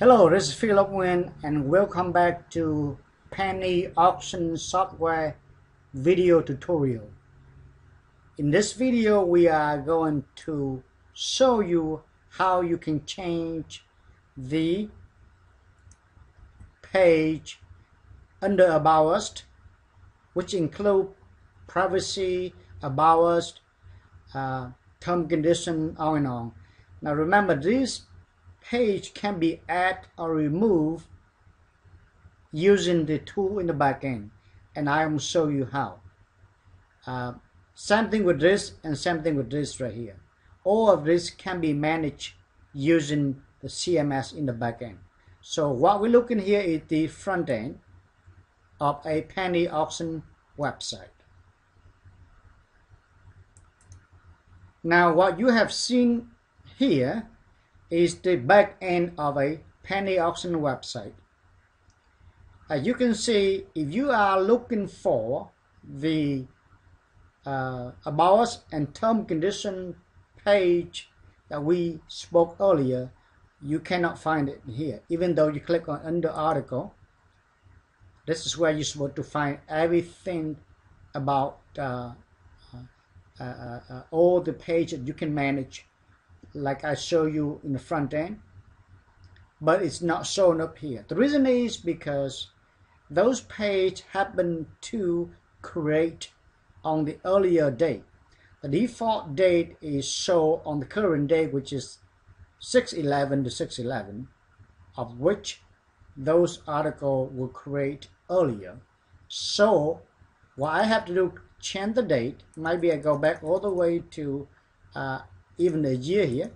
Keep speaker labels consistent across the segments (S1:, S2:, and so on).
S1: Hello, this is Phillip Nguyen and welcome back to Penny Auction Software video tutorial. In this video, we are going to show you how you can change the page under About Us, which include privacy, About Us, uh, term condition, on and on. Now remember, this page can be add or remove using the tool in the backend and I will show you how. Uh, same thing with this and same thing with this right here. All of this can be managed using the CMS in the backend. So what we're looking here is the front end of a penny auction website. Now what you have seen here is the back end of a penny auction website. As you can see, if you are looking for the uh, about us and term condition page that we spoke earlier, you cannot find it here. Even though you click on under article, this is where you're supposed to find everything about uh, uh, uh, uh all the pages you can manage like I show you in the front end, but it's not shown up here. The reason is because those pages happen to create on the earlier date. The default date is shown on the current date, which is 611 to 611, of which those articles were created earlier. So what I have to do, change the date. Maybe I go back all the way to uh, even a year here.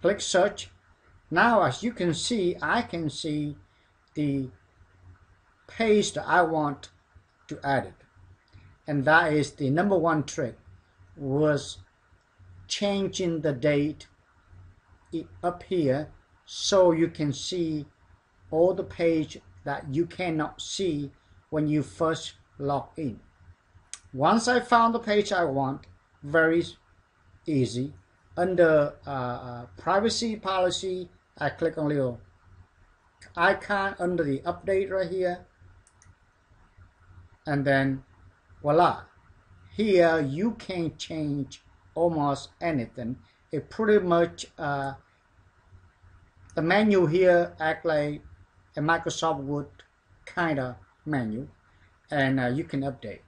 S1: Click search. Now as you can see, I can see the page that I want to add it. And that is the number one trick was changing the date up here so you can see all the page that you cannot see when you first log in. Once I found the page I want, very easy. Under uh, uh, privacy policy, I click on little icon under the update right here. And then voila. Here you can change almost anything. It pretty much, uh, the menu here act like a Microsoft Word kind of menu. And uh, you can update.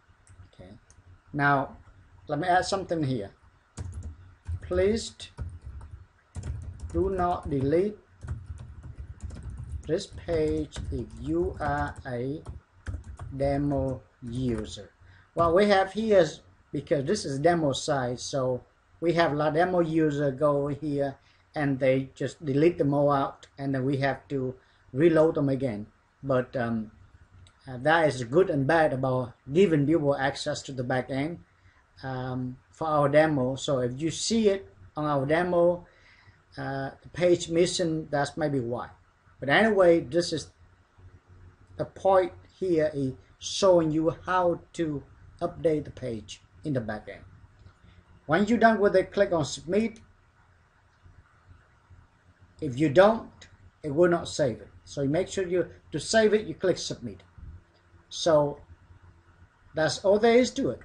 S1: Now, let me add something here. Please do not delete this page if you are a demo user. What we have here is because this is demo site, so we have a lot of demo user go here and they just delete them all out and then we have to reload them again. But um, uh, that is good and bad about giving people access to the back end um, for our demo. So if you see it on our demo, uh, the page missing, that's maybe why. But anyway, this is the point here is showing you how to update the page in the back end. When you're done with it, click on submit. If you don't, it will not save it. So make sure you to save it, you click submit. So that's all there is to it.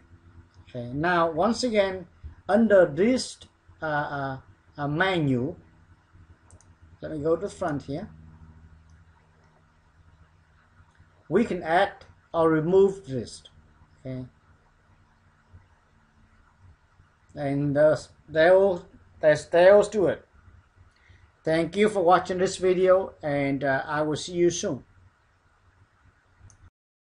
S1: Okay. Now, once again, under this uh, uh, uh, menu, let me go to the front here. We can add or remove this. Okay. And uh, there's, there's, there's to it. Thank you for watching this video and uh, I will see you soon.